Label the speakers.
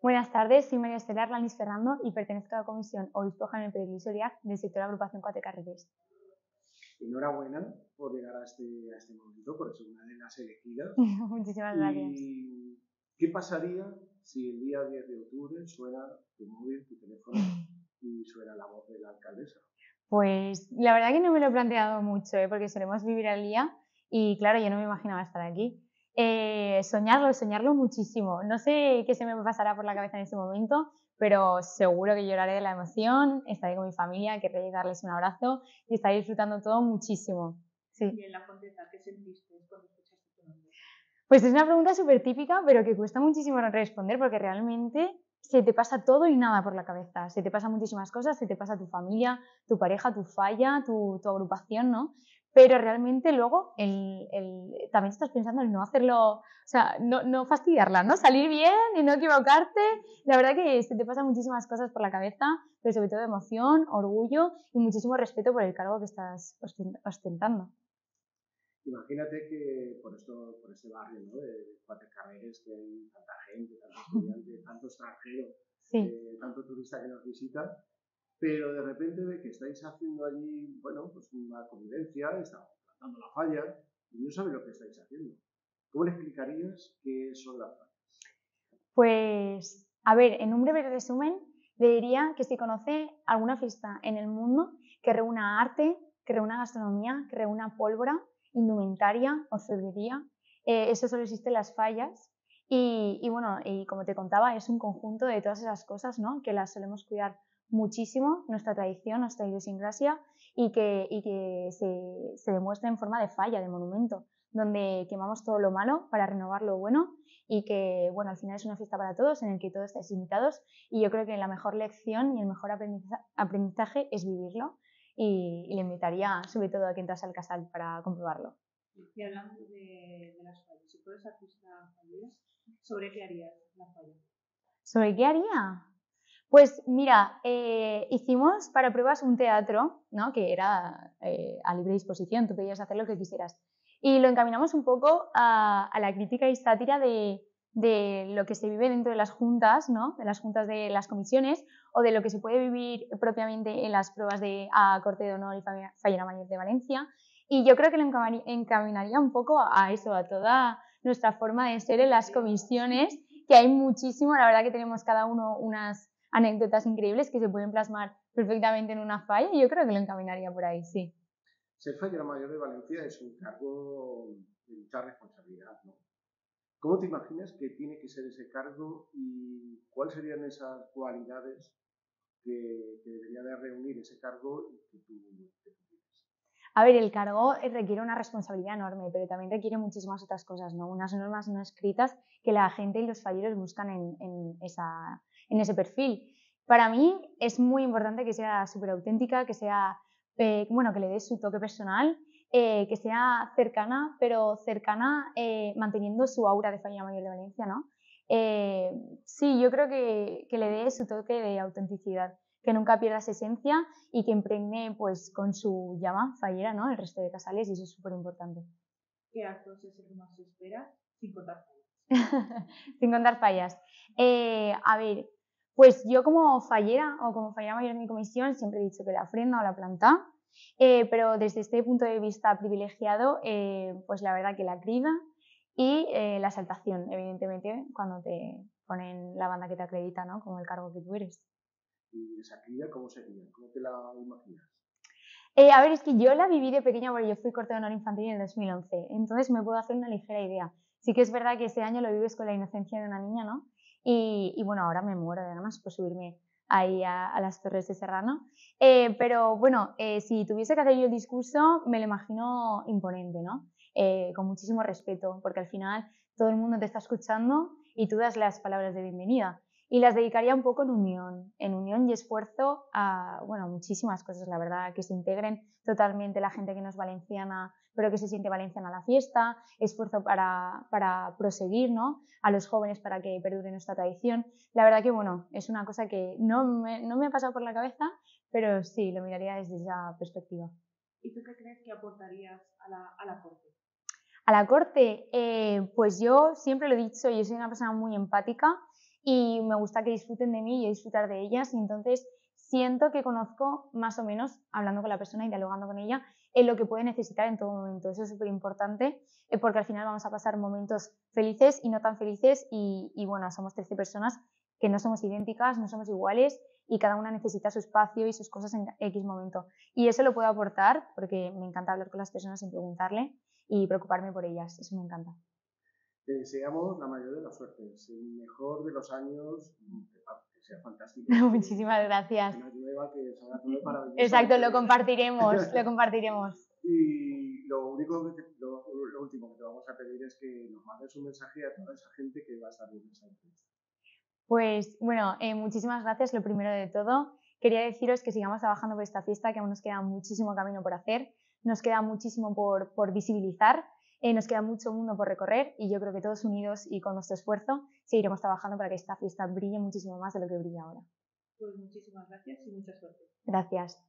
Speaker 1: Buenas tardes, soy María Estelar Lanis Fernando y pertenezco a la Comisión Obispo Jaime Pérez del sector Agrupación Cuatro Carreras.
Speaker 2: Enhorabuena por llegar a este, a este momento, por ser una de las elegidas.
Speaker 1: Muchísimas gracias.
Speaker 2: ¿Qué pasaría si el día 10 de octubre suena tu móvil, tu teléfono y suena la voz de la alcaldesa?
Speaker 1: Pues la verdad que no me lo he planteado mucho, ¿eh? porque solemos vivir al día y claro, yo no me imaginaba estar aquí. Eh, soñarlo, soñarlo muchísimo. No sé qué se me pasará por la cabeza en ese momento, pero seguro que lloraré de la emoción, estaré con mi familia, querré darles un abrazo y estaré disfrutando todo muchísimo. Sí.
Speaker 3: ¿Y en la qué sentiste cuando escuchaste tu nombre?
Speaker 1: Pues es una pregunta súper típica, pero que cuesta muchísimo responder porque realmente se te pasa todo y nada por la cabeza. Se te pasan muchísimas cosas, se te pasa tu familia, tu pareja, tu falla, tu, tu agrupación, ¿no? Pero realmente luego el, el, también estás pensando en no hacerlo, o sea, no, no, fastidiarla, ¿no? Salir bien y no equivocarte. La verdad que se te pasan muchísimas cosas por la cabeza, pero sobre todo emoción, orgullo y muchísimo respeto por el cargo que estás ostentando.
Speaker 2: Imagínate que por, esto, por este barrio ¿no? de Cuatro Carreras, que hay tanta gente, tanto estudiante, tanto extranjero, eh, tanto turista que nos visita, pero de repente ve que estáis haciendo allí, bueno, pues una convivencia, está plantando la falla, y no sabe lo que estáis haciendo. ¿Cómo le explicarías qué son las fallas?
Speaker 1: Pues, a ver, en un breve resumen, le diría que si conoce alguna fiesta en el mundo que reúna arte, que reúna gastronomía, que reúna pólvora, indumentaria, orfebrería, eh, eso solo existe en las fallas. Y, y, bueno, y como te contaba, es un conjunto de todas esas cosas, ¿no? Que las solemos cuidar muchísimo nuestra tradición, nuestra idiosincrasia y que, y que se, se, demuestra en forma de falla, de monumento, donde quemamos todo lo malo para renovar lo bueno y que, bueno, al final es una fiesta para todos en el que todos estáis invitados y yo creo que la mejor lección y el mejor aprendizaje es vivirlo y, le invitaría sobre todo a que entras al casal para comprobarlo.
Speaker 3: Y hablando de, de las fallas, si puedes artista fallas, ¿sobre qué harías la falla?
Speaker 1: ¿Sobre qué haría? Pues mira, eh, hicimos para pruebas un teatro, ¿no? que era eh, a libre disposición, tú podías hacer lo que quisieras. Y lo encaminamos un poco a, la crítica y sátira de, lo que se vive dentro de las juntas, ¿no? de las juntas de las comisiones, o de lo que se puede vivir propiamente en las pruebas de a Corte de Honor y Fallera Mayor de Valencia. Y yo creo que lo encaminaría un poco a eso, a toda nuestra forma de ser en las comisiones, que hay muchísimo, la verdad que tenemos cada uno unas anécdotas increíbles que se pueden plasmar perfectamente en una falla y yo creo que lo encaminaría por ahí, sí.
Speaker 2: Ser fallera mayor de Valencia es un cargo de mucha responsabilidad, ¿no? ¿Cómo te imaginas que tiene que ser ese cargo y cuáles serían esas cualidades que, debería de reunir ese cargo y que tú,
Speaker 1: a ver, el cargo requiere una responsabilidad enorme, pero también requiere muchísimas otras cosas, ¿no? Unas normas no escritas que la gente y los falleros buscan en, en, esa, en ese perfil. Para mí es muy importante que sea súper auténtica, que sea, eh, bueno, que le dé su toque personal, eh, que sea cercana, pero cercana eh, manteniendo su aura de Falla Mayor de Valencia, ¿no? sí, yo creo que, que, le dé su toque de autenticidad, que nunca pierda esa esencia y que impregne pues con su llama fallera, ¿no? El resto de casales y eso es súper importante.
Speaker 3: ¿Qué actos es el que más se espera sin contar fallas?
Speaker 1: sin contar fallas. a ver, pues yo como fallera o como fallera mayor de mi comisión siempre he dicho que la ofrenda o la planta, eh, pero desde este punto de vista privilegiado, eh, pues la verdad que la crida y eh, la exaltación, evidentemente, cuando te ponen la banda que te acredita, ¿no? Como el cargo que tú eres.
Speaker 2: ¿Y esa crida cómo sería? ¿Cómo te la imaginas?
Speaker 1: a ver, es que yo la viví de pequeña porque yo fui corte de honor infantil en el 2011, entonces me puedo hacer una ligera idea. Sí que es verdad que ese año lo vives con la inocencia de una niña, ¿no? Y, bueno, ahora me muero de ganas por subirme ahí a, las Torres de Serrano. Eh, pero bueno, eh, si tuviese que hacer yo el discurso, me lo imagino imponente, ¿no? Eh, con muchísimo respeto, porque al final todo el mundo te está escuchando y tú das las palabras de bienvenida. Y las dedicaría un poco en unión, en unión y esfuerzo a, bueno, muchísimas cosas, la verdad, que se integren totalmente la gente que no es valenciana pero que se siente valenciana la fiesta, esfuerzo para, para proseguir ¿no? a los jóvenes para que perdure nuestra tradición. La verdad que bueno, es una cosa que no me, no me ha pasado por la cabeza, pero sí, lo miraría desde esa perspectiva.
Speaker 3: ¿Y tú qué crees que aportarías a la, a la corte?
Speaker 1: A la corte, eh, pues yo siempre lo he dicho, yo soy una persona muy empática y me gusta que disfruten de mí y disfrutar de ellas. Y entonces siento que conozco más o menos, hablando con la persona y dialogando con ella, en lo que puede necesitar en todo momento. Eso es súper importante eh, porque al final vamos a pasar momentos felices y no tan felices y, y bueno, somos 13 personas que no somos idénticas, no somos iguales y cada una necesita su espacio y sus cosas en X momento. Y eso lo puedo aportar porque me encanta hablar con las personas sin preguntarle y preocuparme por ellas. Eso me encanta.
Speaker 2: Te deseamos la mayor de las suertes, el mejor de los años, que sea fantástico.
Speaker 1: Muchísimas gracias.
Speaker 2: Una nueva que salga todo para
Speaker 1: Exacto, lo compartiremos, lo compartiremos.
Speaker 2: Y lo único que lo, último que te vamos a pedir es que nos mandes un mensaje a toda esa gente que va a estar viendo esta entrevista.
Speaker 1: Pues bueno, eh, muchísimas gracias. Lo primero de todo, quería deciros que sigamos trabajando por esta fiesta, que aún nos queda muchísimo camino por hacer, nos queda muchísimo por, por visibilizar eh, nos queda mucho mundo por recorrer y yo creo que todos unidos y con nuestro esfuerzo seguiremos trabajando para que esta fiesta brille muchísimo más de lo que brilla ahora.
Speaker 3: Pues muchísimas gracias y mucha suerte.
Speaker 1: Gracias.